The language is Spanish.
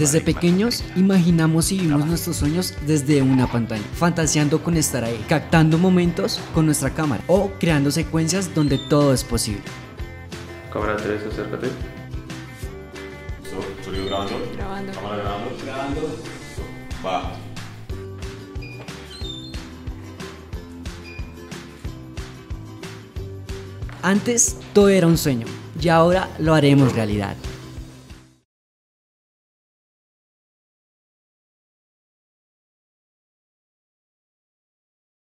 Desde pequeños imaginamos y vivimos nuestros sueños desde una pantalla, fantaseando con estar ahí, captando momentos con nuestra cámara o creando secuencias donde todo es posible. Cámara 3, acércate. Listo, sonido grabando. Grabando. Cámara grabando. Grabando. Va. Antes todo era un sueño y ahora lo haremos realidad.